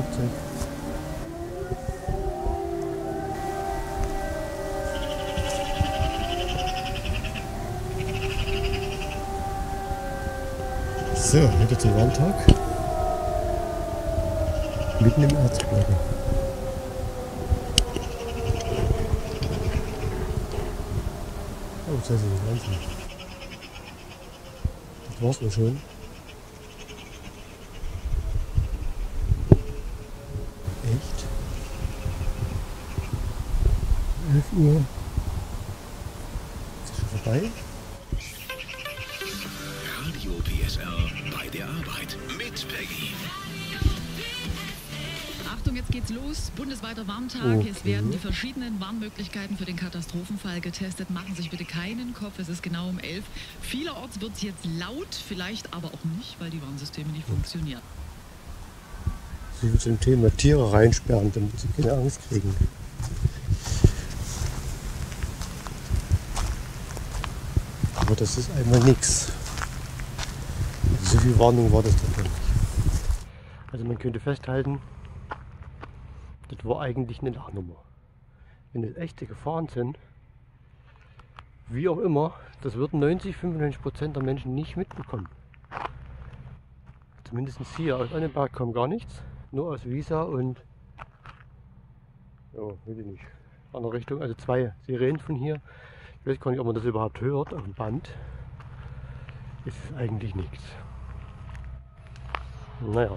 Fahrzeug. So, wieder zum Warntag. Mitten im Erzgebirge. Oh, das ist ein. Das war's nur schon. 11 Uhr. Ist das schon vorbei? Radio PSR bei der Arbeit mit Peggy. Achtung, jetzt geht's los. Bundesweiter Warntag. Okay. Es werden die verschiedenen Warnmöglichkeiten für den Katastrophenfall getestet. Machen Sie sich bitte keinen Kopf. Es ist genau um 11. Vielerorts wird es jetzt laut, vielleicht aber auch nicht, weil die Warnsysteme nicht funktionieren. Sie will zum Thema Tiere reinsperren, damit sie keine Angst kriegen. Aber das ist einmal nichts. So viel Warnung war das doch nicht. Also man könnte festhalten, das war eigentlich eine Lachnummer. Wenn es echte Gefahren sind, wie auch immer, das würden 90, 95 Prozent der Menschen nicht mitbekommen. Zumindest hier aus Anneberg kommt gar nichts, nur aus Wiesa und ja, weiß ich nicht, andere Richtung, also zwei Sirenen von hier. Ich weiß gar nicht, ob man das überhaupt hört dem Band. Ist eigentlich nichts. Naja,